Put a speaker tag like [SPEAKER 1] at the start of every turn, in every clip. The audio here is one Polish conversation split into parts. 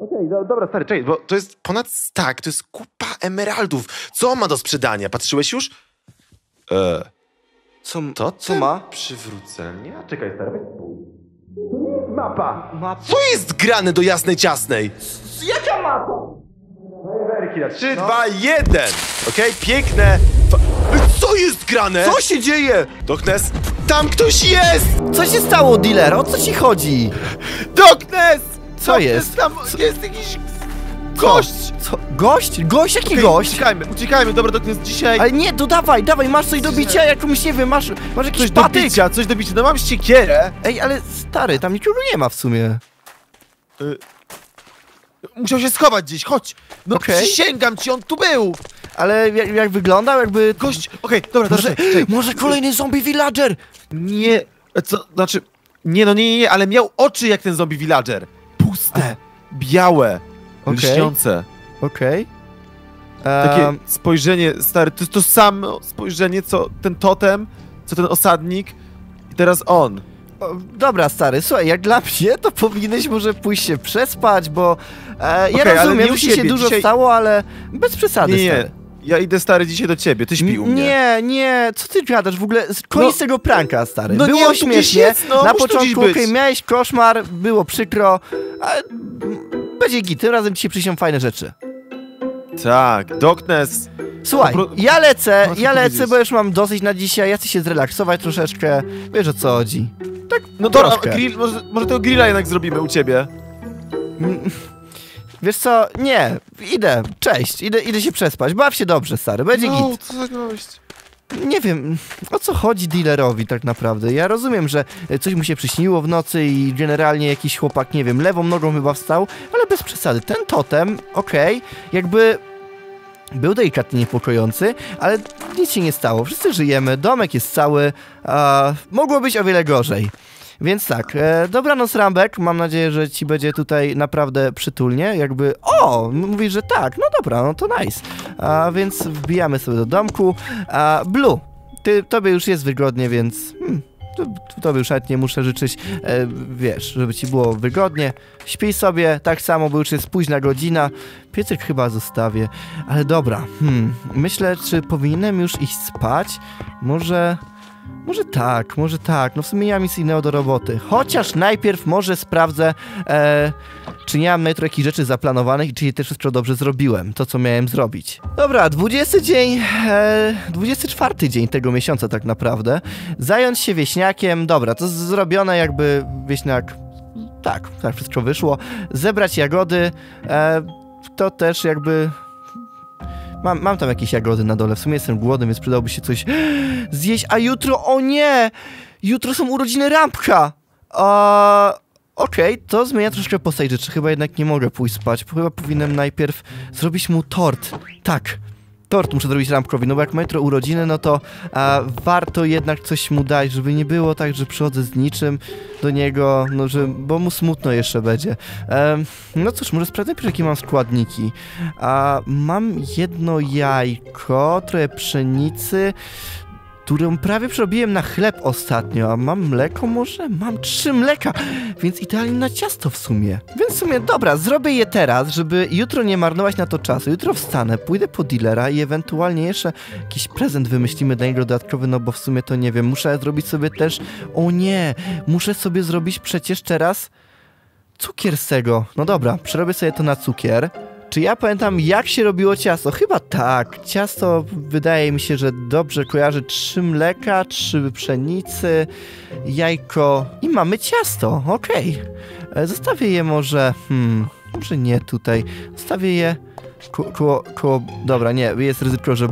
[SPEAKER 1] okej, do, dobra, stary, czekaj, bo to jest ponad stak, to jest kupa emeraldów. Co on ma do sprzedania? Patrzyłeś już? E,
[SPEAKER 2] Co,
[SPEAKER 1] to
[SPEAKER 2] co ma?
[SPEAKER 1] Przywrócenia? Czekaj, stary, weź. To nie jest mapa!
[SPEAKER 2] Mapa.
[SPEAKER 1] Co jest grane do jasnej ciasnej?
[SPEAKER 2] Jaka mapa?
[SPEAKER 1] Fajerwerki na 3, 2, 1! Okej, piękne. Fa- Co jest grane?
[SPEAKER 2] Co się dzieje?
[SPEAKER 1] Doknes, tam ktoś jest!
[SPEAKER 2] Co się stało, dealer? O co ci chodzi?
[SPEAKER 1] Doknes!
[SPEAKER 2] Co jest?
[SPEAKER 1] Tam jest jakiś gość!
[SPEAKER 2] Co? Gość? Gość? Jaki
[SPEAKER 1] Okej,
[SPEAKER 2] gość?
[SPEAKER 1] Uciekajmy, uciekajmy, dobra, Doknes, dzisiaj...
[SPEAKER 2] Ale nie, to dawaj, dawaj, masz coś do bicia, jakąś, nie wiem, masz, masz jakiś
[SPEAKER 1] Coś do
[SPEAKER 2] patyk.
[SPEAKER 1] bicia, coś do bicia, no mam siekierę.
[SPEAKER 2] Ej, ale stary, tam nikogo nie ma w sumie.
[SPEAKER 1] Musiał się schować gdzieś, chodź! No
[SPEAKER 2] Okej.
[SPEAKER 1] przysięgam ci, on tu był!
[SPEAKER 2] Ale jak, jak wyglądał, jakby...
[SPEAKER 1] Gość, okej, dobra,
[SPEAKER 2] Może,
[SPEAKER 1] dobra, czekaj.
[SPEAKER 2] może kolejny zombie villager?
[SPEAKER 1] Nie, co, znaczy... Nie, no nie, nie, nie, ale miał oczy jak ten zombie villager. Puste, białe,
[SPEAKER 2] Okej.
[SPEAKER 1] lśniące.
[SPEAKER 2] Okej.
[SPEAKER 1] Takie
[SPEAKER 2] Em,
[SPEAKER 1] spojrzenie, stary, to jest to samo spojrzenie, co ten totem, co ten osadnik i teraz on.
[SPEAKER 2] dobra, stary, słuchaj, jak dla mnie, to powinieneś może pójść się przespać, bo e, ja
[SPEAKER 1] ale
[SPEAKER 2] rozumiem, że się dużo
[SPEAKER 1] dzisiaj-
[SPEAKER 2] stało, ale bez przesady,
[SPEAKER 1] Nie, nie,
[SPEAKER 2] stary.
[SPEAKER 1] Ja idę, stary, dzisiaj do ciebie, ty śpi u mnie.
[SPEAKER 2] Nie, nie, co ty gadasz w ogóle? Koniec
[SPEAKER 1] No-
[SPEAKER 2] tego pranka, stary.
[SPEAKER 1] No nie,
[SPEAKER 2] było
[SPEAKER 1] gdzieś
[SPEAKER 2] śmiesznie.
[SPEAKER 1] jest, no,
[SPEAKER 2] Na początku okej, miałeś koszmar, było przykro, ale mm, będzie git, tym razem ci się przyjdą fajne rzeczy.
[SPEAKER 1] Tak, Doknes.
[SPEAKER 2] Słuchaj,
[SPEAKER 1] No, pro-
[SPEAKER 2] ja lecę,
[SPEAKER 1] No,
[SPEAKER 2] ja lecę, bo już mam dosyć na dzisiaj, ja chcę się zrelaksować troszeczkę, wiesz o co chodzi.
[SPEAKER 1] No dobra,
[SPEAKER 2] Troszkę.
[SPEAKER 1] grill, może, może tego grilla jednak zrobimy u ciebie.
[SPEAKER 2] Wiesz co, nie, idę, cześć, idę, idę się przespać, baw się dobrze, stary, będzie
[SPEAKER 1] no,
[SPEAKER 2] git.
[SPEAKER 1] co za nowość.
[SPEAKER 2] Nie wiem, o co chodzi dealerowi tak naprawdę. Ja rozumiem, że coś mu się przyśniło w nocy i generalnie jakiś chłopak, nie wiem, lewą nogą chyba wstał, ale bez przesady. Ten totem, okej, jakby był delikatnie niepokojący, ale nic się nie stało. Wszyscy żyjemy, domek jest cały, a mogło być o wiele gorzej. Więc tak, e, dobranoc Rambek, mam nadzieję, że ci będzie tutaj naprawdę przytulnie, jakby, o, mówisz, że tak, no dobra, no to nice. A więc wbijamy sobie do domku. A Blue, ty, tobie już jest wygodnie, więc hmm, to, tobie już nawet nie muszę życzyć, e, wiesz, żeby ci było wygodnie. Śpij sobie tak samo, bo już jest późna godzina. Piecyk chyba zostawię, ale dobra, hmm, myślę, czy powinienem już iść spać? Może... Może tak, może tak. No w sumie nie mam nic innego do roboty. Chociaż najpierw może sprawdzę, e, czy nie mam jutro jakichś rzeczy zaplanowanych i czy też wszystko dobrze zrobiłem. To, co miałem zrobić. Dobra, 20 dzień, e, 24 dzień tego miesiąca tak naprawdę. Zająć się wieśniakiem. Dobra, to zrobione jakby wieśniak... Tak, tak wszystko wyszło. Zebrać jagody. E, to też jakby... Mam, mam tam jakieś jagody na dole. W sumie jestem głodny, więc przydałoby się coś zjeść. A jutro, o nie! Jutro są urodziny Rampka! A, Okej, to zmienia troszkę postać rzeczy. Chyba jednak nie mogę pójść spać. Chyba powinienem najpierw zrobić mu tort. Tak. Tort muszę zrobić Rampkowi, no bo jak ma jutro urodziny, no to a, warto jednak coś mu dać, żeby nie było tak, że przychodzę z niczym do niego, no że, bo mu smutno jeszcze będzie. Em, no cóż, może sprawdzę jakie mam składniki. A, mam jedno jajko, trochę pszenicy, którą prawie przerobiłem na chleb ostatnio, a mam mleko może? Mam trzy mleka, więc idealnie na ciasto w sumie. Więc w sumie, dobra, zrobię je teraz, żeby jutro nie marnować na to czasu. Jutro wstanę, pójdę po dealera i ewentualnie jeszcze jakiś prezent wymyślimy dla niego dodatkowy, no bo w sumie to nie wiem, muszę zrobić sobie też... O nie, muszę sobie zrobić przecież teraz cukier z tego. No dobra, przerobię sobie to na cukier. Czy ja pamiętam, jak się robiło ciasto? Chyba tak. Ciasto wydaje mi się, że dobrze kojarzy trzy mleka, trzy pszenicy, jajko i mamy ciasto. Okej. E, Zostawię je może. Hmm, może nie tutaj. Zostawię je ko koło, koło. Dobra, nie, jest ryzyko, że,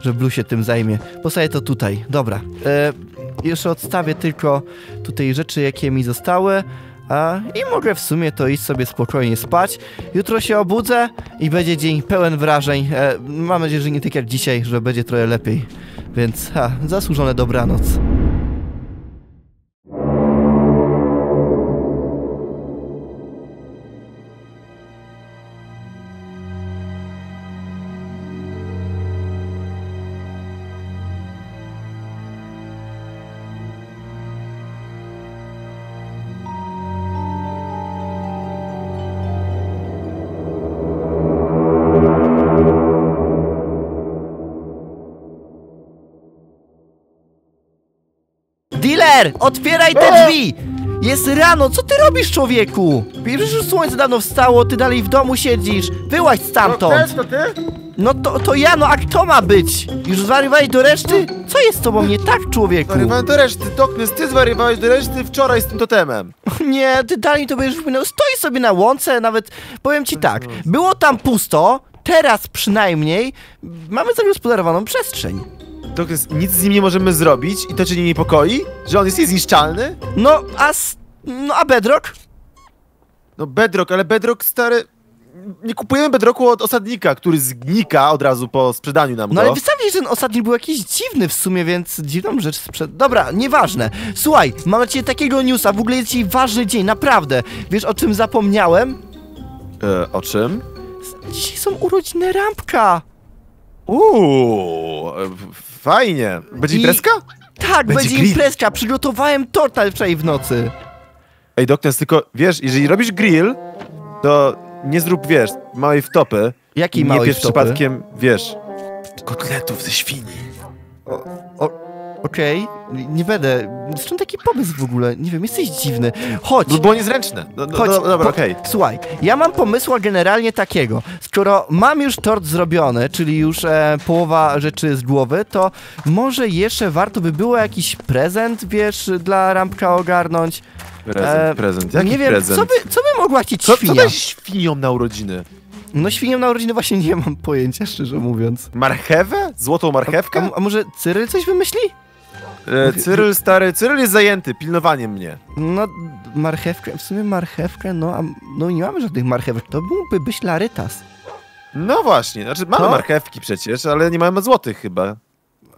[SPEAKER 2] że Blue się tym zajmie. Postawię to tutaj. Dobra. E, jeszcze odstawię tylko tutaj rzeczy, jakie mi zostały. A, I mogę w sumie to iść sobie spokojnie spać. Jutro się obudzę i będzie dzień pełen wrażeń. E, mam nadzieję, że nie tak jak dzisiaj, że będzie trochę lepiej. Więc ha, zasłużone dobranoc. Otwieraj te
[SPEAKER 1] O!
[SPEAKER 2] drzwi! Jest rano, co ty robisz, człowieku? Przecież już słońce dawno wstało, ty dalej w domu siedzisz. Wyłaź stamtąd.
[SPEAKER 1] to ty?
[SPEAKER 2] No to, to ja, no a kto ma być? Już zwariowałeś do reszty? Co jest z tobą nie tak, człowieku?
[SPEAKER 1] Zwariowałem do reszty, Doknes, ty zwariowałeś do reszty wczoraj z tym totemem.
[SPEAKER 2] Nie, ty dalej to będziesz wspominał. Stoi sobie na łące, nawet powiem ci tak. Było tam pusto, teraz przynajmniej mamy zagospodarowaną przestrzeń.
[SPEAKER 1] Doknes, nic z nim nie możemy zrobić i to cię nie niepokoi? Że on jest niezniszczalny?
[SPEAKER 2] No, a... s- No, a Bedrock?
[SPEAKER 1] No Bedrock, ale Bedrock stary... Nie kupujemy Bedrocku od osadnika, który zgnika od razu po sprzedaniu nam
[SPEAKER 2] No
[SPEAKER 1] go.
[SPEAKER 2] ale wystawisz, że ten ostatni był jakiś dziwny w sumie, więc dziwną rzecz sprzed... Dobra, nieważne. Słuchaj, mam dla ciebie takiego newsa, w ogóle jest dzisiaj ważny dzień, naprawdę. Wiesz o czym zapomniałem?
[SPEAKER 1] E, o czym?
[SPEAKER 2] Dzisiaj są urodziny Rampka.
[SPEAKER 1] Uuu, fajnie. Będzie
[SPEAKER 2] I-
[SPEAKER 1] imprezka?
[SPEAKER 2] Tak,
[SPEAKER 1] Będzie
[SPEAKER 2] będzie imprezka, przygotowałem torta wczoraj w nocy.
[SPEAKER 1] Ej, Doknes, tylko wiesz, jeżeli robisz grill, to nie zrób, wiesz, małej wtopy.
[SPEAKER 2] Jakiej
[SPEAKER 1] nie
[SPEAKER 2] małej
[SPEAKER 1] bierz
[SPEAKER 2] wtopy?
[SPEAKER 1] przypadkiem, wiesz, kotletów ze świni.
[SPEAKER 2] Okej, nie będę. Zresztą taki pomysł w ogóle. Nie wiem, jesteś dziwny. Chodź,
[SPEAKER 1] Bo było niezręczne. No, no,
[SPEAKER 2] chodź.
[SPEAKER 1] no, dobra, okej.
[SPEAKER 2] Słuchaj, ja mam pomysła generalnie takiego. Skoro mam już tort zrobiony, czyli już e, połowa rzeczy z głowy, to może jeszcze warto by było jakiś prezent, wiesz, dla Rampka ogarnąć.
[SPEAKER 1] Prezent,
[SPEAKER 2] E,
[SPEAKER 1] prezent. Jaki
[SPEAKER 2] nie wiem,
[SPEAKER 1] prezent?
[SPEAKER 2] co by, co by mogła chcieć
[SPEAKER 1] Co, co
[SPEAKER 2] świnia?
[SPEAKER 1] dać świniom na urodziny?
[SPEAKER 2] No świnią na urodziny właśnie nie mam pojęcia, szczerze mówiąc.
[SPEAKER 1] Marchewę? Złotą marchewkę?
[SPEAKER 2] A, a może Cyryl coś wymyśli?
[SPEAKER 1] E, Cyryl, stary, Cyryl jest zajęty pilnowaniem mnie.
[SPEAKER 2] No, marchewkę, w sumie marchewkę, no, a, no nie mamy żadnych marchewek, to mógłby być larytas.
[SPEAKER 1] No właśnie, znaczy mamy
[SPEAKER 2] To?
[SPEAKER 1] marchewki przecież, ale nie mamy złotych chyba.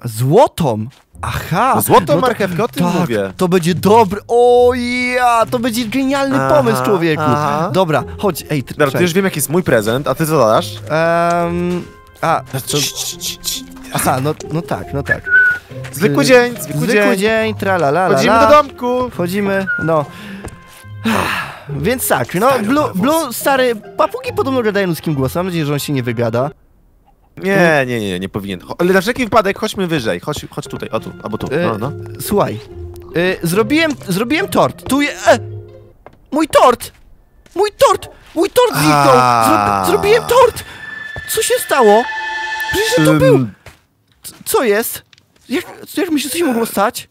[SPEAKER 2] Złotą! Aha!
[SPEAKER 1] No złotą
[SPEAKER 2] to-
[SPEAKER 1] marchewkę, o tym
[SPEAKER 2] tak,
[SPEAKER 1] mówię.
[SPEAKER 2] to będzie dobry, o ja, to będzie genialny
[SPEAKER 1] Aha,
[SPEAKER 2] pomysł, człowieku.
[SPEAKER 1] aha.
[SPEAKER 2] Dobra, chodź, ej, tr-
[SPEAKER 1] Dobra,
[SPEAKER 2] czekaj.
[SPEAKER 1] już wiem jaki jest mój prezent, a ty co dasz?
[SPEAKER 2] Em, a, to,
[SPEAKER 1] cii.
[SPEAKER 2] aha, no, no tak, no tak.
[SPEAKER 1] Zwykły dzień, zwykły,
[SPEAKER 2] Zwykły
[SPEAKER 1] dzień.
[SPEAKER 2] dzień, tralala,
[SPEAKER 1] Chodzimy do domku.
[SPEAKER 2] Wchodzimy, no. Więc tak, no, Blue. Blue, stary, papugi podobno gadają ludzkim głosem, mam nadzieję, że on się nie wygada.
[SPEAKER 1] Nie, nie, nie, nie powinien. Cho- Ale na wszelki wypadek chodźmy wyżej. Chodź, chodź tutaj, o tu, albo tu.
[SPEAKER 2] Y,
[SPEAKER 1] No, no.
[SPEAKER 2] Słuchaj, y, zrobiłem, zrobiłem tort, tu je... E, mój tort! Mój tort! Mój tort zniknął! Zro, zrobiłem tort! Co się stało? Przecież to był... Co jest? Jak, jak myślisz, co się mogło stać?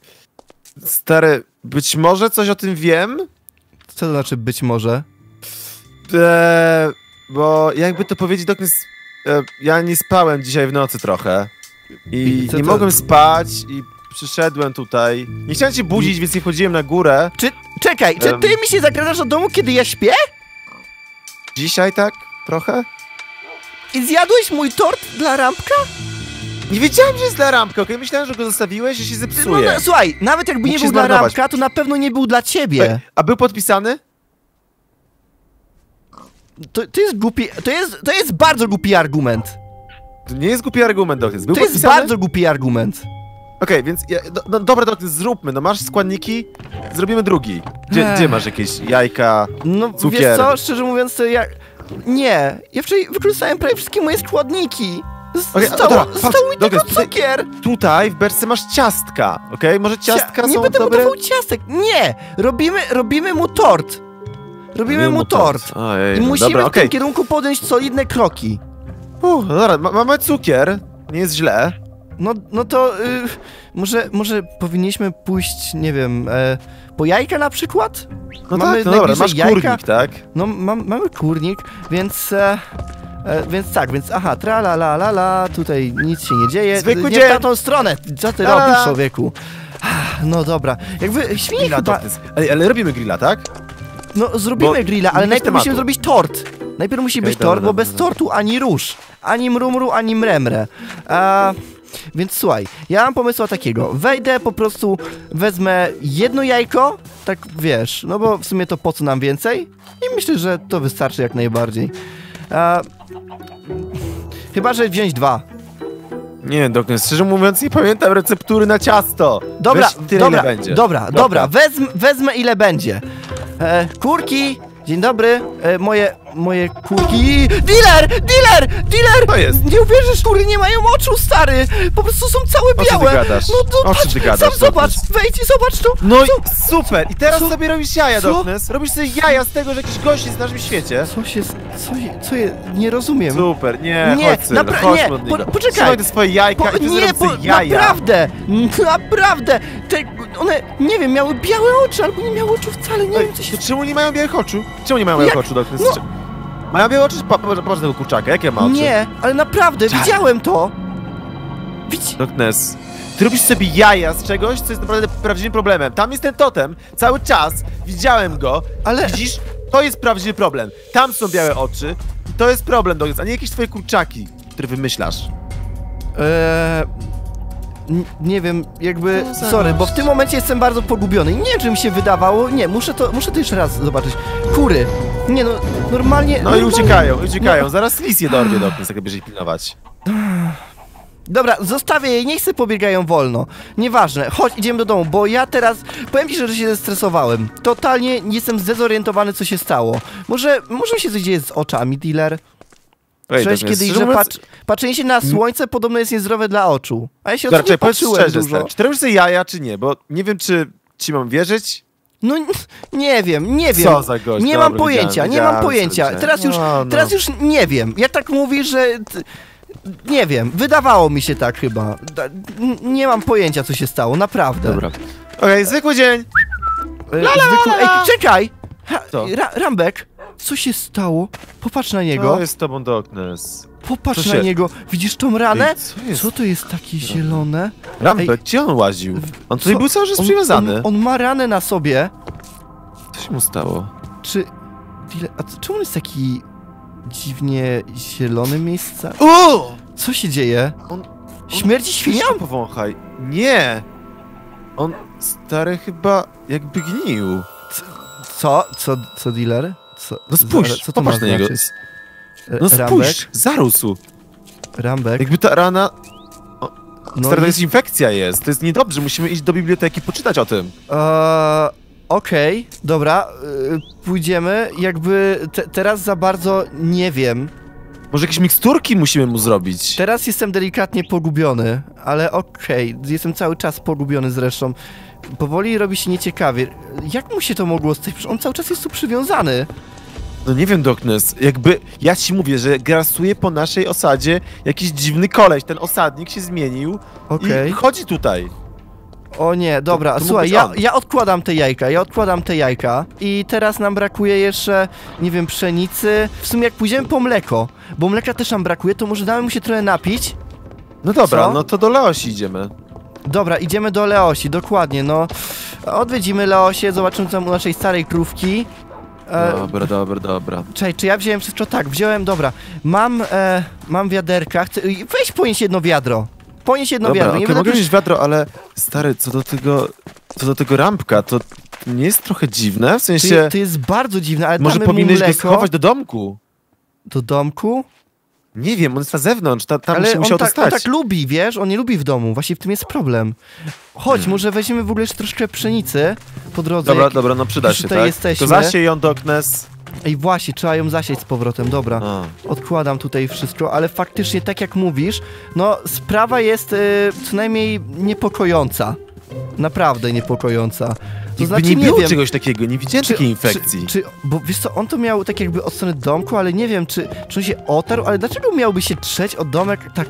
[SPEAKER 1] Stary, być może coś o tym wiem,
[SPEAKER 2] Co to znaczy być może?
[SPEAKER 1] e, bo jakby to powiedzieć, Doknes, e, ja nie spałem dzisiaj w nocy trochę i,
[SPEAKER 2] I
[SPEAKER 1] nie
[SPEAKER 2] to-
[SPEAKER 1] mogłem spać i przyszedłem tutaj. Nie chciałem cię budzić, więc nie wchodziłem na górę.
[SPEAKER 2] Czy... Czekaj, czy ty mi się zakradasz do domu, kiedy ja śpię?
[SPEAKER 1] Dzisiaj tak? Trochę?
[SPEAKER 2] I zjadłeś mój tort dla Rampka?
[SPEAKER 1] Nie wiedziałem, że jest dla rampka, okej? Myślałem, że go zostawiłeś, że się
[SPEAKER 2] No,
[SPEAKER 1] zepsuje.
[SPEAKER 2] no, słuchaj, nawet jakby
[SPEAKER 1] Mógł
[SPEAKER 2] nie był dla. Rampka, to na pewno nie był dla ciebie.
[SPEAKER 1] Ej, A był podpisany?
[SPEAKER 2] To, to jest głupi... To jest, to jest bardzo głupi argument.
[SPEAKER 1] To nie jest głupi argument, Doknes. Był
[SPEAKER 2] To jest
[SPEAKER 1] podpisany?
[SPEAKER 2] bardzo głupi argument.
[SPEAKER 1] Okej, więc ja, do, no, dobra, Doknes, zróbmy. No masz składniki, zrobimy drugi. Gdzie,
[SPEAKER 2] Ech.
[SPEAKER 1] gdzie masz jakieś jajka?
[SPEAKER 2] No,
[SPEAKER 1] Cukier.
[SPEAKER 2] wiesz co, szczerze mówiąc, to ja... Nie, ja wczoraj wykorzystałem prawie wszystkie moje składniki. Z-
[SPEAKER 1] Okej, a
[SPEAKER 2] Zostało,
[SPEAKER 1] dobra,
[SPEAKER 2] został
[SPEAKER 1] patrz,
[SPEAKER 2] mi tylko
[SPEAKER 1] Douglas, tutaj-
[SPEAKER 2] cukier.
[SPEAKER 1] Tutaj w berce masz ciastka, okej? Może ciastka
[SPEAKER 2] Cia- nie
[SPEAKER 1] są
[SPEAKER 2] będę
[SPEAKER 1] dobre?
[SPEAKER 2] budował ciastek. Nie, robimy, robimy mu tort. Robimy mu tort.
[SPEAKER 1] Ojej,
[SPEAKER 2] I
[SPEAKER 1] no
[SPEAKER 2] musimy
[SPEAKER 1] dobra,
[SPEAKER 2] w tym kierunku podjąć solidne kroki.
[SPEAKER 1] Uff, no dobra, ma, mamy cukier, nie jest źle.
[SPEAKER 2] No, no to y, może, może powinniśmy pójść, nie wiem, e, po jajka na przykład?
[SPEAKER 1] No
[SPEAKER 2] Mamy
[SPEAKER 1] tak, no dobra, masz
[SPEAKER 2] jajka?
[SPEAKER 1] kurnik, tak?
[SPEAKER 2] No, mam, mamy kurnik, więc... E, e, więc tak, więc aha, tra la la la la, tutaj nic się nie dzieje.
[SPEAKER 1] Zwykły
[SPEAKER 2] nie
[SPEAKER 1] dzień.
[SPEAKER 2] w tamtą stronę, co ty
[SPEAKER 1] La, la,
[SPEAKER 2] robisz,
[SPEAKER 1] la.
[SPEAKER 2] człowieku? Ah, No dobra, jakby
[SPEAKER 1] Grilla,
[SPEAKER 2] chyba...
[SPEAKER 1] Ej, ale robimy grilla, tak?
[SPEAKER 2] No zrobimy
[SPEAKER 1] Bo
[SPEAKER 2] grilla, ale
[SPEAKER 1] nie
[SPEAKER 2] najpierw
[SPEAKER 1] tematu.
[SPEAKER 2] musimy zrobić tort. Najpierw musi
[SPEAKER 1] Okej,
[SPEAKER 2] być
[SPEAKER 1] dobra,
[SPEAKER 2] tort, bo
[SPEAKER 1] dobra,
[SPEAKER 2] bez
[SPEAKER 1] dobra.
[SPEAKER 2] tortu ani róż, ani mrumru, ani mremre. A, więc słuchaj, ja mam pomysła takiego. Wejdę, po prostu wezmę jedno jajko, tak wiesz, no bo w sumie to po co nam więcej? I myślę, że to wystarczy jak najbardziej. A, chyba, że wziąć dwa.
[SPEAKER 1] Nie, Doknes, szczerze mówiąc nie pamiętam receptury na ciasto.
[SPEAKER 2] Dobra,
[SPEAKER 1] Weź tyle,
[SPEAKER 2] dobra,
[SPEAKER 1] ile będzie.
[SPEAKER 2] dobra, dobra, wezm, wezmę ile będzie. E, kurki, dzień dobry, e, moje, moje kurki. Dealer! Dealer! Dealer!
[SPEAKER 1] To jest.
[SPEAKER 2] Nie uwierzysz, kury nie mają oczu, stary! Po prostu są całe
[SPEAKER 1] O czym ty
[SPEAKER 2] białe!
[SPEAKER 1] gadasz?
[SPEAKER 2] No to
[SPEAKER 1] O czym
[SPEAKER 2] patrz,
[SPEAKER 1] ty gadasz,
[SPEAKER 2] sam zobacz! Wejdź i zobacz tu!
[SPEAKER 1] No i
[SPEAKER 2] Co?
[SPEAKER 1] super! I teraz
[SPEAKER 2] Co?
[SPEAKER 1] sobie robisz jaja,
[SPEAKER 2] Co?
[SPEAKER 1] Robisz sobie jaja z tego, że jakiś gość jest w naszym świecie.
[SPEAKER 2] Co się... Co, je- co je... Nie rozumiem.
[SPEAKER 1] Super, nie,
[SPEAKER 2] Nie,
[SPEAKER 1] chodź,
[SPEAKER 2] napra-
[SPEAKER 1] chodź
[SPEAKER 2] nie,
[SPEAKER 1] od
[SPEAKER 2] po- poczekaj.
[SPEAKER 1] Trzymaj te swoje jajka
[SPEAKER 2] Po,
[SPEAKER 1] i ty
[SPEAKER 2] nie, bo
[SPEAKER 1] sobie jaja.
[SPEAKER 2] naprawdę, naprawdę, te, one, nie wiem, miały białe oczy, albo nie miały oczu wcale, nie
[SPEAKER 1] Ej,
[SPEAKER 2] wiem, co się...
[SPEAKER 1] to czemu nie mają białych oczu? Czemu nie mają białych
[SPEAKER 2] Jak?
[SPEAKER 1] oczu?
[SPEAKER 2] No.
[SPEAKER 1] Mają białe oczy? Patrz patrz tego kurczaka, jakie ma oczy?
[SPEAKER 2] Nie, ale naprawdę,
[SPEAKER 1] Tak.
[SPEAKER 2] widziałem to. Widz...
[SPEAKER 1] Doknes, ty robisz sobie jaja z czegoś, co jest naprawdę prawdziwym problemem. Tam jest ten totem, cały czas, widziałem go,
[SPEAKER 2] Ale-
[SPEAKER 1] widzisz? To jest prawdziwy problem. Tam są białe oczy i to jest problem, Doknes, a nie jakieś twoje kurczaki, które wymyślasz.
[SPEAKER 2] Eee, n- nie wiem, jakby, sorry, bo w tym momencie jestem bardzo pogubiony nie wiem, czy mi się wydawało, nie, muszę to, muszę to jeszcze raz zobaczyć. Kury, nie no, normalnie...
[SPEAKER 1] No i
[SPEAKER 2] normalnie-
[SPEAKER 1] uciekają, uciekają.
[SPEAKER 2] No.
[SPEAKER 1] Zaraz lis je dorwie, Doknes, jak będziesz ich pilnować.
[SPEAKER 2] Dobra, zostawię jej, niech se pobiegają wolno. Nieważne, chodź, idziemy do domu, bo ja teraz, powiem ci, że się zestresowałem. Totalnie jestem zdezorientowany, co się stało. Może, może się coś dzieje z oczami, dealer? Słyszałeś
[SPEAKER 1] Doknes,
[SPEAKER 2] kiedyś, że patrz, patrzenie się na słońce podobno jest niezdrowe dla oczu. A ja się
[SPEAKER 1] Dobra, czekaj, powiedz
[SPEAKER 2] patrzyłem
[SPEAKER 1] szczerze,
[SPEAKER 2] dużo.
[SPEAKER 1] stary, czy sobie jaja, czy nie? Bo nie wiem, czy ci mam wierzyć.
[SPEAKER 2] No nie wiem, nie wiem.
[SPEAKER 1] Co za gość,
[SPEAKER 2] nie mam pojęcia,
[SPEAKER 1] widziałem,
[SPEAKER 2] nie mam pojęcia.
[SPEAKER 1] widziałem.
[SPEAKER 2] Teraz już,
[SPEAKER 1] No, no.
[SPEAKER 2] teraz już nie wiem. Jak tak mówisz, że... Nie wiem, wydawało mi się tak chyba. Nie mam pojęcia, co się stało, naprawdę.
[SPEAKER 1] Dobra. Okej, zwykły dzień.
[SPEAKER 2] E, zwykły... Ej, czekaj! Ha,
[SPEAKER 1] Co?
[SPEAKER 2] Ra Rambek, co się stało? Popatrz na niego,
[SPEAKER 1] To jest z tobą Doknes.
[SPEAKER 2] popatrz
[SPEAKER 1] co
[SPEAKER 2] na niego. Widzisz tą ranę?
[SPEAKER 1] Ej, co jest?
[SPEAKER 2] Co to jest takie zielone?
[SPEAKER 1] Rampek, gdzie on łaził? On tutaj
[SPEAKER 2] co?
[SPEAKER 1] był cały czas
[SPEAKER 2] On,
[SPEAKER 1] przywiązany.
[SPEAKER 2] on, on ma ranę na sobie.
[SPEAKER 1] Co się mu stało?
[SPEAKER 2] Czy... A co- czemu on jest taki dziwnie zielony miejsca?
[SPEAKER 1] O!
[SPEAKER 2] Co się dzieje?
[SPEAKER 1] On-
[SPEAKER 2] Śmierdzi
[SPEAKER 1] go powąchaj. Nie! On, stary, chyba jakby gnił.
[SPEAKER 2] Co? Co, co dealer? Co,
[SPEAKER 1] No spójrz,
[SPEAKER 2] co to ma
[SPEAKER 1] popatrz na niego.
[SPEAKER 2] znaczyć? E,
[SPEAKER 1] No
[SPEAKER 2] Rambek?
[SPEAKER 1] spójrz, zarósł.
[SPEAKER 2] Rambek?
[SPEAKER 1] Jakby ta rana...
[SPEAKER 2] No
[SPEAKER 1] Stary, to jest- infekcja jest. To jest niedobrze, musimy iść do biblioteki poczytać o tym.
[SPEAKER 2] Eee, Okej, dobra, e, pójdziemy. Jakby te, teraz za bardzo nie wiem.
[SPEAKER 1] Może jakieś miksturki musimy mu zrobić.
[SPEAKER 2] Teraz jestem delikatnie pogubiony, ale okej, jestem cały czas pogubiony zresztą. Powoli robi się nieciekawie. Jak mu się to mogło stać? Przecież on cały czas jest tu przywiązany.
[SPEAKER 1] No nie wiem, Doknes, jakby ja ci mówię, że grasuje po naszej osadzie jakiś dziwny koleś. Ten osadnik się zmienił
[SPEAKER 2] Okej.
[SPEAKER 1] i chodzi tutaj.
[SPEAKER 2] O nie, dobra,
[SPEAKER 1] to mógł
[SPEAKER 2] słuchaj, ja, ja odkładam te jajka, ja odkładam te jajka i teraz nam brakuje jeszcze, nie wiem, pszenicy. W sumie jak pójdziemy po mleko, bo mleka też nam brakuje, to może damy mu się trochę napić.
[SPEAKER 1] No dobra,
[SPEAKER 2] Co?
[SPEAKER 1] no to do Leosi idziemy.
[SPEAKER 2] Dobra, idziemy do Leosi, dokładnie, no. Odwiedzimy Leosię, zobaczymy co tam u naszej starej krówki. E,
[SPEAKER 1] Dobra, dobra, dobra.
[SPEAKER 2] Czekaj, czy ja wziąłem wszystko? Tak, wziąłem, dobra. Mam, e, mam wiaderka, chcę, weź ponieść jedno wiadro. Ponieść jedno
[SPEAKER 1] Dobra,
[SPEAKER 2] wiadro, nie będę
[SPEAKER 1] mogę wziąć wiadro, ale stary, co do tego, co do tego rampka, to nie jest trochę dziwne? W
[SPEAKER 2] to,
[SPEAKER 1] sensie,
[SPEAKER 2] to jest bardzo dziwne, ale
[SPEAKER 1] może powinieneś go schować do domku?
[SPEAKER 2] do domku.
[SPEAKER 1] Nie wiem, on jest na zewnątrz, ta, tam
[SPEAKER 2] Ale
[SPEAKER 1] się
[SPEAKER 2] on
[SPEAKER 1] musiał
[SPEAKER 2] tak,
[SPEAKER 1] dostać.
[SPEAKER 2] on tak lubi, wiesz? On nie lubi w domu. Właśnie w tym jest problem. Chodź,
[SPEAKER 1] Hmm.
[SPEAKER 2] może weźmiemy w ogóle jeszcze troszkę pszenicy po drodze.
[SPEAKER 1] Dobra,
[SPEAKER 2] jak...
[SPEAKER 1] dobra, no przyda się,
[SPEAKER 2] tutaj
[SPEAKER 1] tak?
[SPEAKER 2] jesteśmy.
[SPEAKER 1] To zasiej ją, Doknes.
[SPEAKER 2] Ej, właśnie, trzeba ją zasieć z powrotem, dobra.
[SPEAKER 1] A.
[SPEAKER 2] Odkładam tutaj wszystko, ale faktycznie, tak jak mówisz, no sprawa jest y, co najmniej niepokojąca. Naprawdę niepokojąca. To
[SPEAKER 1] Jakby
[SPEAKER 2] znaczy,
[SPEAKER 1] nie
[SPEAKER 2] nie
[SPEAKER 1] było
[SPEAKER 2] wiem,
[SPEAKER 1] czegoś takiego, nie widziałem takiej infekcji.
[SPEAKER 2] Czy, czy, bo wiesz co, on to miał tak jakby od strony domku, ale nie wiem, czy, czy on się otarł, ale dlaczego miałby się trzeć o domek tak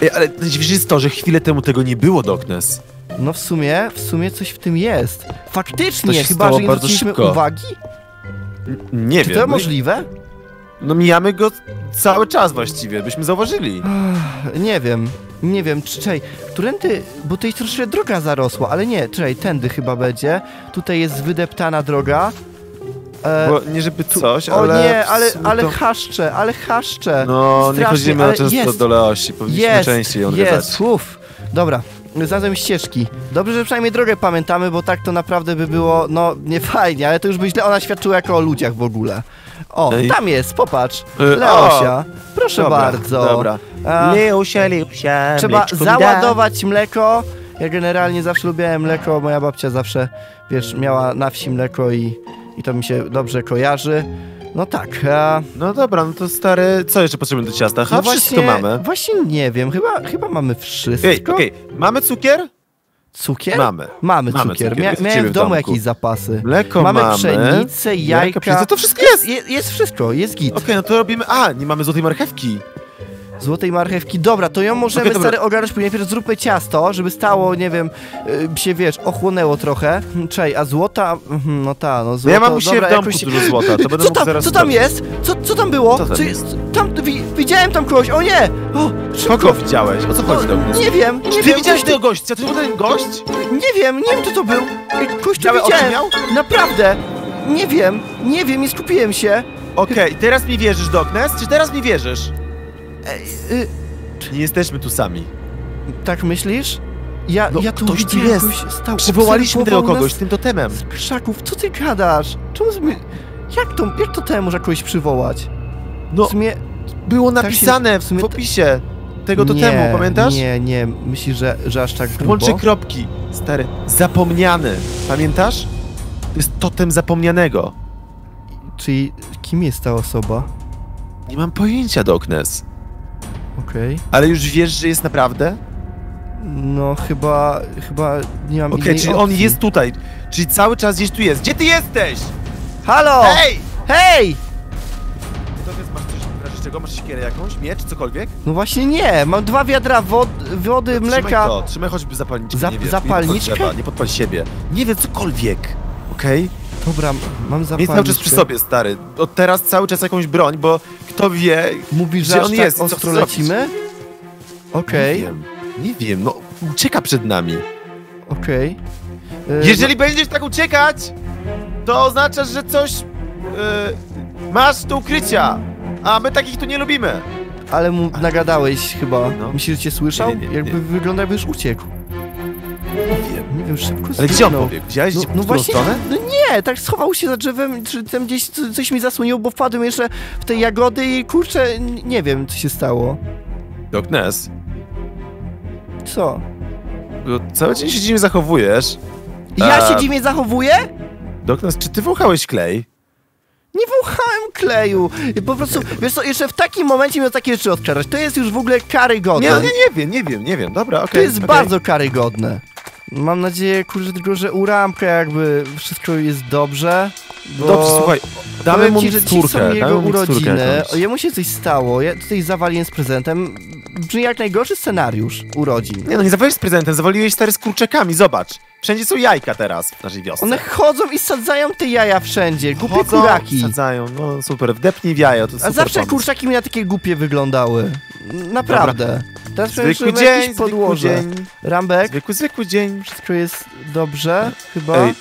[SPEAKER 1] Ej, ale najdziwniejsze jest to, że chwilę temu tego nie było, Doknes.
[SPEAKER 2] No w sumie, w sumie coś w tym jest. Faktycznie, chyba, że nie zwróciliśmy uwagi?
[SPEAKER 1] N- Nie
[SPEAKER 2] Czy
[SPEAKER 1] wiem.
[SPEAKER 2] to
[SPEAKER 1] no-
[SPEAKER 2] możliwe?
[SPEAKER 1] No mijamy go cały czas właściwie, byśmy zauważyli.
[SPEAKER 2] Nie wiem, nie wiem, czy- czekaj, którędy, bo tutaj troszkę droga zarosła, ale nie, czekaj, tędy chyba będzie. Tutaj jest wydeptana droga. E,
[SPEAKER 1] Bo nie żeby coś,
[SPEAKER 2] o
[SPEAKER 1] ale...
[SPEAKER 2] nie,
[SPEAKER 1] w
[SPEAKER 2] ale, ale
[SPEAKER 1] to-
[SPEAKER 2] chaszcze, ale chaszcze.
[SPEAKER 1] No, nie
[SPEAKER 2] Strasznie,
[SPEAKER 1] chodzimy na często
[SPEAKER 2] jest.
[SPEAKER 1] do Leosi, powinniśmy
[SPEAKER 2] Jest,
[SPEAKER 1] częściej ją
[SPEAKER 2] jest,
[SPEAKER 1] odwiedzać.
[SPEAKER 2] uff. Dobra, znalazłem ścieżki. Dobrze, że przynajmniej drogę pamiętamy, bo tak to naprawdę by było, no, nie fajnie, ale to już by źle ona świadczyła jako o ludziach w ogóle. O,
[SPEAKER 1] Ej.
[SPEAKER 2] tam jest, popatrz,
[SPEAKER 1] Y,
[SPEAKER 2] Leosia. Proszę
[SPEAKER 1] Dobra,
[SPEAKER 2] bardzo.
[SPEAKER 1] Dobra.
[SPEAKER 2] A,
[SPEAKER 1] Leusia, Leusia,
[SPEAKER 2] trzeba
[SPEAKER 1] mleczko mi
[SPEAKER 2] załadować mleko. Ja generalnie zawsze lubiłem mleko, moja babcia zawsze, wiesz, miała na wsi mleko i, i to mi się dobrze kojarzy. No tak, a...
[SPEAKER 1] No dobra, no to stary, co jeszcze potrzebujemy do ciasta? Ha,
[SPEAKER 2] no
[SPEAKER 1] wszystko
[SPEAKER 2] właśnie,
[SPEAKER 1] mamy.
[SPEAKER 2] Właśnie nie wiem, chyba, chyba mamy wszystko.
[SPEAKER 1] Ej, okej, mamy cukier?
[SPEAKER 2] Cukier?
[SPEAKER 1] Mamy.
[SPEAKER 2] Mamy
[SPEAKER 1] Mamy
[SPEAKER 2] cukier.
[SPEAKER 1] cukier,
[SPEAKER 2] Mia miałem w
[SPEAKER 1] w
[SPEAKER 2] domu jakieś zapasy.
[SPEAKER 1] Mleko
[SPEAKER 2] mamy
[SPEAKER 1] mamy.
[SPEAKER 2] pszenicę, jajka.
[SPEAKER 1] pszenica, to wszystko jest!
[SPEAKER 2] jest! Jest wszystko, jest git.
[SPEAKER 1] Okej, no to robimy... A, nie mamy złotej marchewki.
[SPEAKER 2] Złotej marchewki. Dobra, to ją możemy
[SPEAKER 1] dobra.
[SPEAKER 2] stary ogarnąć, później najpierw zróbmy ciasto, żeby stało, nie wiem, y, się wiesz, ochłonęło trochę. Czej, a złota, mhm, no ta, no złoto,
[SPEAKER 1] ja mam u siebie
[SPEAKER 2] dobra,
[SPEAKER 1] w domku
[SPEAKER 2] jakoś...
[SPEAKER 1] dużo złota, to będę
[SPEAKER 2] Co tam,
[SPEAKER 1] zaraz...
[SPEAKER 2] co tam jest? Co, co tam było?
[SPEAKER 1] Co tam
[SPEAKER 2] Co
[SPEAKER 1] jest?
[SPEAKER 2] Tam, wi, widziałem tam kogoś, o nie! O, szybko.
[SPEAKER 1] Kogo widziałeś? O co chodzi,
[SPEAKER 2] No,
[SPEAKER 1] Douglas?
[SPEAKER 2] nie wiem, nie
[SPEAKER 1] Czy ty
[SPEAKER 2] wiem.
[SPEAKER 1] widziałeś tego gościa? To był ten gość?
[SPEAKER 2] Nie wiem, nie wiem kto to był. Kogoś tu widziałem.
[SPEAKER 1] miał?
[SPEAKER 2] Naprawdę. Nie wiem, nie wiem, nie skupiłem się.
[SPEAKER 1] Okej, teraz mi wierzysz, Douglas? Czy teraz mi wierzysz?
[SPEAKER 2] Y,
[SPEAKER 1] Nie jesteśmy tu sami.
[SPEAKER 2] tak myślisz? Ja,
[SPEAKER 1] No,
[SPEAKER 2] ja tu
[SPEAKER 1] ktoś tu jest.
[SPEAKER 2] stał,
[SPEAKER 1] Przywołaliśmy tego kogoś tym totemem.
[SPEAKER 2] Z krzaków, co ty gadasz? Czemu zmy... Jak to, jak to temu można kogoś przywołać?
[SPEAKER 1] No,
[SPEAKER 2] W sumie...
[SPEAKER 1] było
[SPEAKER 2] tak się-
[SPEAKER 1] napisane
[SPEAKER 2] w sumie
[SPEAKER 1] w opisie tego
[SPEAKER 2] nie,
[SPEAKER 1] totemu, pamiętasz?
[SPEAKER 2] Nie, nie, myślisz, że, że aż tak grubo?
[SPEAKER 1] Łączy kropki. Stary, zapomniany. Pamiętasz? To jest totem zapomnianego.
[SPEAKER 2] Czyli kim jest ta osoba?
[SPEAKER 1] Nie mam pojęcia, Doknes.
[SPEAKER 2] Okej.
[SPEAKER 1] Ale już wiesz, że jest naprawdę?
[SPEAKER 2] No chyba, chyba nie mam
[SPEAKER 1] Okej,
[SPEAKER 2] innej
[SPEAKER 1] czyli on
[SPEAKER 2] opcji.
[SPEAKER 1] jest tutaj. Czyli cały czas gdzieś tu jest. Gdzie ty jesteś?
[SPEAKER 2] Halo!
[SPEAKER 1] Hej!
[SPEAKER 2] Hej!
[SPEAKER 1] Doknes, masz coś w razie czego? Masz siekierę jakąś? Miecz? Cokolwiek?
[SPEAKER 2] No właśnie nie, mam dwa wiadra wod, wody,
[SPEAKER 1] Trzymaj
[SPEAKER 2] mleka.
[SPEAKER 1] to, trzymaj choćby zapalniczkę.
[SPEAKER 2] Za-
[SPEAKER 1] nie wiem,
[SPEAKER 2] zapalniczkę?
[SPEAKER 1] Nie, podpal, nie podpal siebie. Nie wiem, cokolwiek. Okej?
[SPEAKER 2] Dobra, mam zapalniczkę.
[SPEAKER 1] cały czas przy sobie, stary. Od teraz cały czas jakąś broń, bo kto wie,
[SPEAKER 2] Mówisz,
[SPEAKER 1] Gdzie
[SPEAKER 2] że
[SPEAKER 1] on
[SPEAKER 2] tak
[SPEAKER 1] jest
[SPEAKER 2] ostro lecimy? Okej,
[SPEAKER 1] Nie wiem, nie wiem, no ucieka przed nami.
[SPEAKER 2] okej. E,
[SPEAKER 1] Jeżeli będziesz tak uciekać, to oznacza, że coś yy, masz do ukrycia, a my takich tu nie lubimy.
[SPEAKER 2] no, Ale mu nagadałeś chyba.
[SPEAKER 1] No.
[SPEAKER 2] Myślisz, że cię słyszał?
[SPEAKER 1] Nie, nie, nie,
[SPEAKER 2] Jakby
[SPEAKER 1] nie.
[SPEAKER 2] wygląda jakby już uciekł.
[SPEAKER 1] Wiem.
[SPEAKER 2] Szybko
[SPEAKER 1] Ale gdzie on pobiegł? Widziałeś,
[SPEAKER 2] No, no właśnie,
[SPEAKER 1] stronę?
[SPEAKER 2] no nie, tak schował się za drzewem, czy tam gdzieś co- coś mi zasłoniło, bo wpadłem jeszcze w te jagody i kurczę, nie wiem, co się stało.
[SPEAKER 1] Doknes,
[SPEAKER 2] Co?
[SPEAKER 1] bo cały dzień się dziwnie zachowujesz.
[SPEAKER 2] Ja
[SPEAKER 1] A-
[SPEAKER 2] się dziwnie zachowuję?
[SPEAKER 1] Doknes, czy ty wąchałeś klej?
[SPEAKER 2] Nie wąchałem kleju. Po prostu, wiesz co, jeszcze w takim momencie miał takie rzeczy odkradać. To jest już w ogóle karygodne.
[SPEAKER 1] Nie, nie, nie wiem, nie wiem, nie wiem, dobra, okej.
[SPEAKER 2] To jest
[SPEAKER 1] okej.
[SPEAKER 2] bardzo karygodne. Mam nadzieję, kurczę, tylko, że u Ramka jakby wszystko jest dobrze. Bo
[SPEAKER 1] Dobrze, słuchaj, damy mu
[SPEAKER 2] ci,
[SPEAKER 1] miksturkę,
[SPEAKER 2] jego
[SPEAKER 1] damy mu
[SPEAKER 2] urodziny. Jemu się coś stało. Ja tutaj zawaliłem z prezentem. Brzmi jak najgorszy scenariusz urodzin.
[SPEAKER 1] Nie no, nie zawaliłeś z prezentem, zawaliłeś stary z kurczakami, zobacz. Wszędzie są jajka teraz w naszej wiosce.
[SPEAKER 2] One chodzą i sadzają te jaja wszędzie. Głupie
[SPEAKER 1] Chodzą,
[SPEAKER 2] kuraki.
[SPEAKER 1] sadzają, no super, wdepnij w jajo, to
[SPEAKER 2] A
[SPEAKER 1] super
[SPEAKER 2] zawsze
[SPEAKER 1] pomysł.
[SPEAKER 2] kurczaki mi na takie głupie wyglądały. Naprawdę. Teraz
[SPEAKER 1] Zwykły dzień,
[SPEAKER 2] jakieś
[SPEAKER 1] zwykły
[SPEAKER 2] podłoże.
[SPEAKER 1] dzień,
[SPEAKER 2] Rambek,
[SPEAKER 1] zwykły, zwykły dzień.
[SPEAKER 2] wszystko jest dobrze, chyba.
[SPEAKER 1] Ej,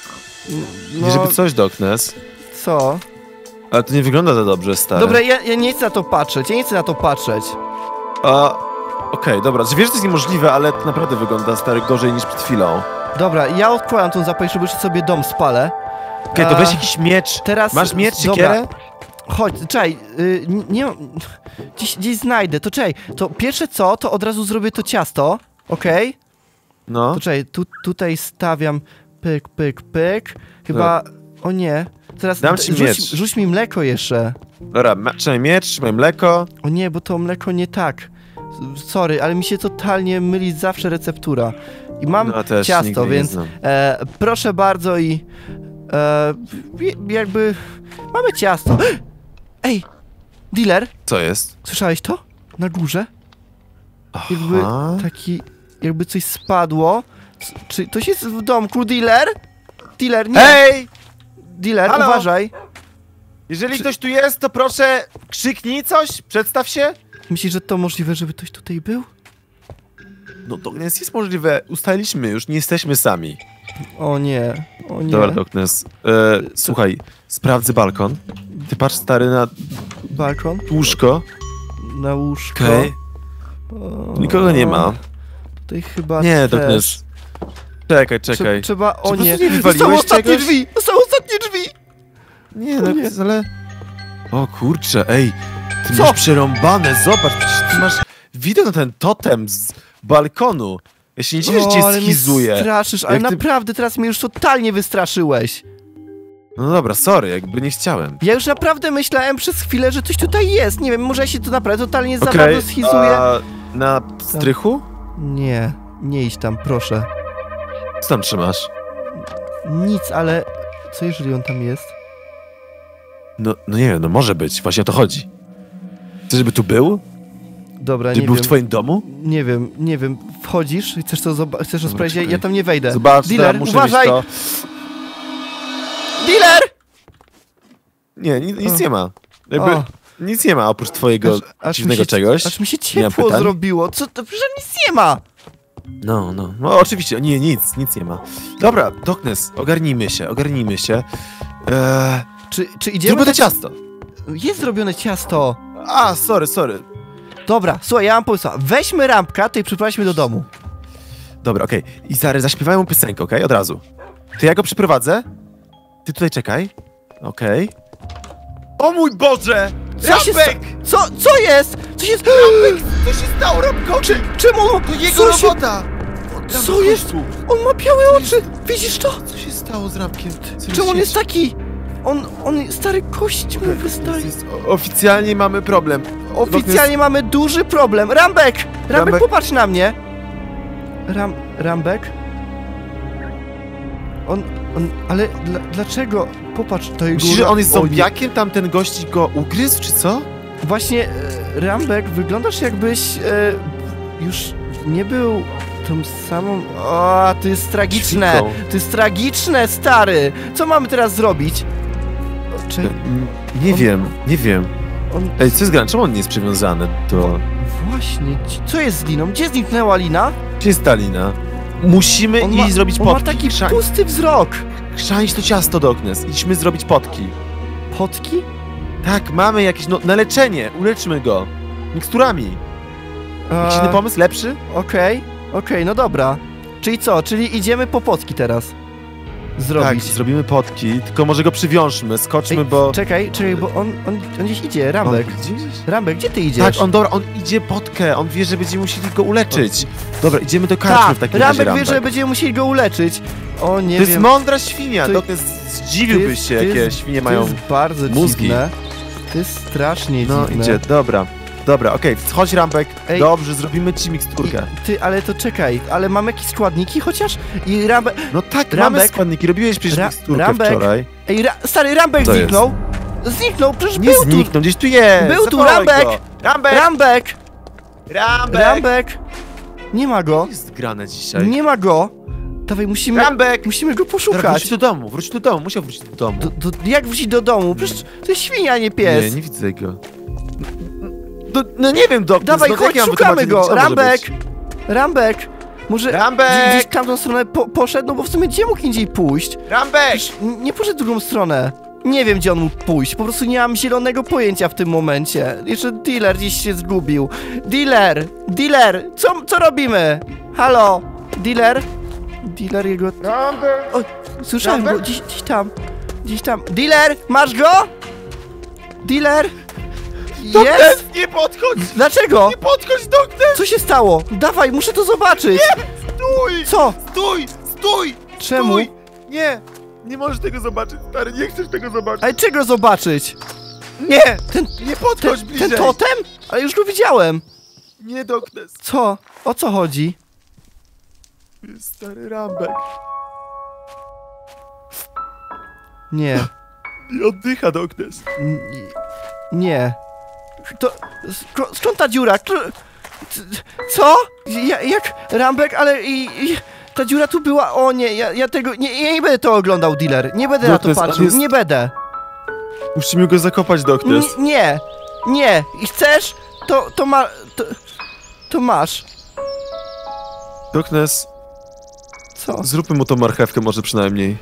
[SPEAKER 2] no,
[SPEAKER 1] nie żeby coś, Doknes,
[SPEAKER 2] co?
[SPEAKER 1] ale to nie wygląda za dobrze, stary.
[SPEAKER 2] Dobra, ja, ja nie chcę na to patrzeć, ja nie chcę na to patrzeć.
[SPEAKER 1] A, okej, dobra, że wiesz, że to jest niemożliwe, ale to naprawdę wygląda, stary, gorzej niż przed chwilą.
[SPEAKER 2] Dobra, ja odkładam tą zapalniczkę, bo jeszcze sobie dom spalę.
[SPEAKER 1] Okej, to
[SPEAKER 2] A,
[SPEAKER 1] weź jakiś miecz.
[SPEAKER 2] Teraz...
[SPEAKER 1] Masz miecz,
[SPEAKER 2] dobra,
[SPEAKER 1] siekierę?
[SPEAKER 2] Chodź, czekaj, y, nie-. Gdzieś, gdzieś znajdę, to czekaj, to pierwsze co, to od razu zrobię to ciasto, okej?
[SPEAKER 1] No.
[SPEAKER 2] To czekaj, tu, tutaj stawiam pyk, pyk, pyk, chyba... O nie, teraz
[SPEAKER 1] Dam ci
[SPEAKER 2] rzuć,
[SPEAKER 1] miecz.
[SPEAKER 2] rzuć mi mleko jeszcze.
[SPEAKER 1] Dobra, ma- trzymaj miecz, trzymaj mleko.
[SPEAKER 2] O nie, bo to mleko nie tak. Sorry, ale mi się totalnie myli zawsze receptura. I mam
[SPEAKER 1] No,
[SPEAKER 2] ciasto, więc e, proszę bardzo i e, jakby mamy ciasto. Ej, dealer,
[SPEAKER 1] Co jest?
[SPEAKER 2] słyszałeś to? Na górze? Jakby
[SPEAKER 1] Aha.
[SPEAKER 2] taki, jakby coś spadło. C- Czy to jest w domku, dealer? Dealer, nie.
[SPEAKER 1] Hej!
[SPEAKER 2] Dealer,
[SPEAKER 1] Halo?
[SPEAKER 2] uważaj.
[SPEAKER 1] Jeżeli ktoś tu jest, to proszę krzyknij coś, przedstaw się.
[SPEAKER 2] Myślisz, że to możliwe, żeby ktoś tutaj był?
[SPEAKER 1] No Doknes, jest możliwe, ustaliliśmy już, nie jesteśmy sami.
[SPEAKER 2] O nie, o nie.
[SPEAKER 1] Dobra, Doknes, e, słuchaj, sprawdzę balkon. Ty patrz stary na
[SPEAKER 2] Balkon,
[SPEAKER 1] łóżko,
[SPEAKER 2] na łóżko.
[SPEAKER 1] okej?
[SPEAKER 2] O,
[SPEAKER 1] Nikogo nie ma.
[SPEAKER 2] Tutaj chyba
[SPEAKER 1] Nie,
[SPEAKER 2] też.
[SPEAKER 1] Doknes. Czekaj,
[SPEAKER 2] Trze-
[SPEAKER 1] czekaj.
[SPEAKER 2] Trzeba, o
[SPEAKER 1] Czy po
[SPEAKER 2] nie.
[SPEAKER 1] prostu nie
[SPEAKER 2] Zostały
[SPEAKER 1] wywaliłeś
[SPEAKER 2] ostatnie
[SPEAKER 1] czegoś?
[SPEAKER 2] drzwi! Zostały ostatnie drzwi!
[SPEAKER 1] Nie, no,
[SPEAKER 2] nie.
[SPEAKER 1] ale... O kurczę, ej, ty
[SPEAKER 2] Co?
[SPEAKER 1] masz przerąbane, zobacz, przecież ty masz widok na ten totem z balkonu. Ja się nie dziwię, że cię
[SPEAKER 2] ale mnie
[SPEAKER 1] schizuje.
[SPEAKER 2] straszysz, ale
[SPEAKER 1] Jak ty-
[SPEAKER 2] naprawdę teraz mnie już totalnie wystraszyłeś.
[SPEAKER 1] No dobra, sorry, jakby nie chciałem.
[SPEAKER 2] Ja już naprawdę myślałem przez chwilę, że coś tutaj jest. Nie wiem, może ja się tu naprawdę totalnie za
[SPEAKER 1] Okej,
[SPEAKER 2] bardzo schizuję.
[SPEAKER 1] a na strychu?
[SPEAKER 2] Nie, nie idź tam, proszę.
[SPEAKER 1] Co tam trzymasz?
[SPEAKER 2] Nic, ale co jeżeli on tam jest?
[SPEAKER 1] No, no nie wiem, no może być, właśnie o to chodzi. Chcesz, żeby tu był?
[SPEAKER 2] Dobra,
[SPEAKER 1] Żeby
[SPEAKER 2] nie
[SPEAKER 1] był
[SPEAKER 2] wiem.
[SPEAKER 1] w twoim domu?
[SPEAKER 2] Nie wiem, nie wiem. Wchodzisz, chcesz to, zoba- chcesz to sprawdzić? Ja- tam nie wejdę.
[SPEAKER 1] Zobacz,
[SPEAKER 2] Dealer, uważaj!
[SPEAKER 1] mieć to.
[SPEAKER 2] Dealer!
[SPEAKER 1] Nie, nic, nic nie ma. Jakby,
[SPEAKER 2] O.
[SPEAKER 1] nic nie ma oprócz twojego
[SPEAKER 2] Aż- aż
[SPEAKER 1] dziwnego
[SPEAKER 2] się,
[SPEAKER 1] czegoś.
[SPEAKER 2] Aż mi się
[SPEAKER 1] Nie mam
[SPEAKER 2] ciepło
[SPEAKER 1] pytań?
[SPEAKER 2] zrobiło. Co to? Przecież nic nie ma!
[SPEAKER 1] No, no, no oczywiście, nie, nic, nic nie ma. Dobra, Doknes, ogarnijmy się, ogarnijmy się. Eee,
[SPEAKER 2] Czy, czy idziemy...
[SPEAKER 1] zróbmy to
[SPEAKER 2] tak-
[SPEAKER 1] ciasto.
[SPEAKER 2] Jest zrobione ciasto.
[SPEAKER 1] A, sorry, sorry.
[SPEAKER 2] Dobra, słuchaj, ja mam pomysł. Weźmy rampka, to i przyprowadźmy do domu.
[SPEAKER 1] Dobra, okej. I Zary, zaśpiewajmy mu piosenkę, okej? Od razu. To ja go przyprowadzę. Ty tutaj czekaj. Okej. O mój Boże!
[SPEAKER 2] Co się! Co, co jest? Co się...
[SPEAKER 1] Co się stało, Rampko?
[SPEAKER 2] Czy, czemu on...
[SPEAKER 1] To jego
[SPEAKER 2] co się...
[SPEAKER 1] robota!
[SPEAKER 2] Co jest? On ma białe oczy! Widzisz to?
[SPEAKER 1] Co się stało z Rampkiem? Co
[SPEAKER 2] Czemu on
[SPEAKER 1] się
[SPEAKER 2] jest taki... On, on, stary kość mu wystaje.
[SPEAKER 1] Jest, oficjalnie mamy problem.
[SPEAKER 2] Oficjalnie mamy duży problem. Rambek! Rambek,
[SPEAKER 1] Rambek.
[SPEAKER 2] popatrz na mnie! Ram... Rambek? On... on... ale dla, dlaczego? Popatrz, to jego...
[SPEAKER 1] Myślisz, że on jest zombiakiem? Tamten gość go ugryzł, czy co?
[SPEAKER 2] Właśnie, e, Rambek, wyglądasz jakbyś e, już nie był tą samą... O, to jest tragiczne!
[SPEAKER 1] Świnką.
[SPEAKER 2] To jest tragiczne, stary! Co mamy teraz zrobić? Czy
[SPEAKER 1] Mm, Nie
[SPEAKER 2] On-
[SPEAKER 1] wiem, nie wiem.
[SPEAKER 2] on...
[SPEAKER 1] Ej, co jest grane? Czemu on nie jest przywiązany do...
[SPEAKER 2] Właśnie, co jest z Liną? Gdzie zniknęła Lina?
[SPEAKER 1] Gdzie jest ta lina? Musimy
[SPEAKER 2] On
[SPEAKER 1] iść
[SPEAKER 2] ma,
[SPEAKER 1] zrobić
[SPEAKER 2] on
[SPEAKER 1] potki.
[SPEAKER 2] ma taki pusty wzrok.
[SPEAKER 1] Chrzanić to ciasto, Doknes. Idźmy zrobić potki.
[SPEAKER 2] Potki?
[SPEAKER 1] Tak, mamy jakieś, no, na leczenie. Uleczmy go. Miksturami. Jakiś inny
[SPEAKER 2] E,
[SPEAKER 1] pomysł? Lepszy?
[SPEAKER 2] Okej, okej, no dobra. Czyli co? Czyli idziemy po potki teraz. Zrobić.
[SPEAKER 1] Tak, zrobimy potki, tylko może go przywiążmy, skoczmy,
[SPEAKER 2] Ej,
[SPEAKER 1] bo...
[SPEAKER 2] Czekaj, czekaj, bo on, on, on gdzieś idzie, Rambek. Rambek, gdzie ty idziesz?
[SPEAKER 1] Tak, on dobra, on idzie potkę, on wie, że będziemy musieli go uleczyć. Dobra, idziemy do karczmy
[SPEAKER 2] Tak,
[SPEAKER 1] w takim razie,
[SPEAKER 2] Rambek wie,
[SPEAKER 1] Rambek.
[SPEAKER 2] że będziemy musieli go uleczyć. O, nie
[SPEAKER 1] To jest
[SPEAKER 2] wiem.
[SPEAKER 1] mądra świnia,
[SPEAKER 2] To-
[SPEAKER 1] Doknes, zdziwiłbyś się, jakie
[SPEAKER 2] jest-
[SPEAKER 1] świnie
[SPEAKER 2] to
[SPEAKER 1] mają...
[SPEAKER 2] jest bardzo
[SPEAKER 1] mózgi.
[SPEAKER 2] dziwne. To jest strasznie
[SPEAKER 1] No,
[SPEAKER 2] dziwne.
[SPEAKER 1] idzie, dobra. Dobra, okej, chodź Rambek.
[SPEAKER 2] Ej.
[SPEAKER 1] Dobrze, zrobimy ci miksturkę.
[SPEAKER 2] I, ty, ale to czekaj, ale mamy jakieś składniki chociaż? I Rambek...
[SPEAKER 1] No tak,
[SPEAKER 2] Rambek.
[SPEAKER 1] mamy składniki, robiłeś przecież
[SPEAKER 2] Ra-
[SPEAKER 1] miksturkę
[SPEAKER 2] Rambek.
[SPEAKER 1] wczoraj.
[SPEAKER 2] Ej, ra, stary, Rambek
[SPEAKER 1] Co jest?
[SPEAKER 2] zniknął! Zniknął, przecież
[SPEAKER 1] Nie
[SPEAKER 2] był
[SPEAKER 1] zniknął, gdzieś tu jest!
[SPEAKER 2] Był tu, Rambek. tu!
[SPEAKER 1] Rambek!
[SPEAKER 2] Rambek!
[SPEAKER 1] Rambek!
[SPEAKER 2] Rambek! Nie ma go,
[SPEAKER 1] jest grane dzisiaj?
[SPEAKER 2] nie ma go. Dawaj, musimy,
[SPEAKER 1] Rambek!
[SPEAKER 2] musimy go
[SPEAKER 1] Dobra,
[SPEAKER 2] poszukać.
[SPEAKER 1] wróć do domu, wróć do domu, musiał wrócić do domu.
[SPEAKER 2] Do, do, jak wrócić do domu? Przecież to jest świnia, nie pies.
[SPEAKER 1] Nie, nie widzę go. No, no nie wiem, doktor.
[SPEAKER 2] Dawaj,
[SPEAKER 1] no,
[SPEAKER 2] chodź,
[SPEAKER 1] jak
[SPEAKER 2] szukamy go! Rambek! Rambek! Może
[SPEAKER 1] Rambek!
[SPEAKER 2] gdzieś, tamtą stronę po, poszedł, no bo w sumie gdzie mógł indziej pójść?
[SPEAKER 1] Rambek!
[SPEAKER 2] Przecież nie poszedł w drugą stronę. Nie wiem, gdzie on mógł pójść. Po prostu nie mam zielonego pojęcia w tym momencie. Jeszcze dealer gdzieś się zgubił. Dealer! Dealer! Co, co robimy? Halo? Dealer? Dealer jego...
[SPEAKER 1] Rambek!
[SPEAKER 2] O, słyszałem go
[SPEAKER 1] Rambek?
[SPEAKER 2] gdzieś, gdzieś tam. Gdzieś tam. Dealer! Masz go? Dealer? Jest?
[SPEAKER 1] Doktor, nie podchodź!
[SPEAKER 2] Dlaczego?
[SPEAKER 1] Nie podchodź, doktor!
[SPEAKER 2] Co się stało? Dawaj, muszę to zobaczyć!
[SPEAKER 1] Stój!
[SPEAKER 2] Co?
[SPEAKER 1] Stój! Stój!
[SPEAKER 2] Czemu?
[SPEAKER 1] Stój! Nie! Nie możesz tego zobaczyć, stary, nie chcesz tego zobaczyć.
[SPEAKER 2] Ale czego zobaczyć?
[SPEAKER 1] Nie!
[SPEAKER 2] Ten,
[SPEAKER 1] Nie podchodź
[SPEAKER 2] ten,
[SPEAKER 1] bliżej!
[SPEAKER 2] ten totem? Ale już go widziałem.
[SPEAKER 1] Nie, Doknes.
[SPEAKER 2] Co? O co chodzi?
[SPEAKER 1] Jest stary Rambek.
[SPEAKER 2] Nie.
[SPEAKER 1] Nie oddycha, Doknes.
[SPEAKER 2] N- Nie. To... Skąd ta dziura? Co? Ja, jak? Rambek, ale i, i... Ta dziura tu była... O nie, ja, ja tego... Nie, ja nie będę to oglądał, dealer. Nie będę na to patrzył.
[SPEAKER 1] jest-
[SPEAKER 2] Nie będę.
[SPEAKER 1] Musimy go zakopać, Doknes.
[SPEAKER 2] N- nie. Nie. I chcesz? To... To ma... To, to masz.
[SPEAKER 1] Doknes,
[SPEAKER 2] Co?
[SPEAKER 1] zróbmy mu tą marchewkę może przynajmniej.